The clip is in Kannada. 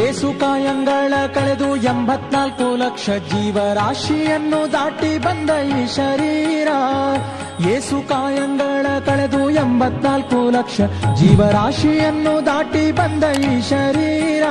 ಯೇಸು ಕಾಯಂಗಳ ಕಳೆದು ಎಂಬತ್ನಾಲ್ಕು ಲಕ್ಷ ಜೀವರಾಶಿಯನ್ನು ದಾಟಿ ಬಂದ ಈ ಶರೀರ. ಏಸು ಕಾಯಂಗಳ ಕಳೆದು ಎಂಬತ್ನಾಲ್ಕು ಲಕ್ಷ ಜೀವರಾಶಿಯನ್ನು ದಾಟಿ ಬಂದ ಈ ಶರೀರ.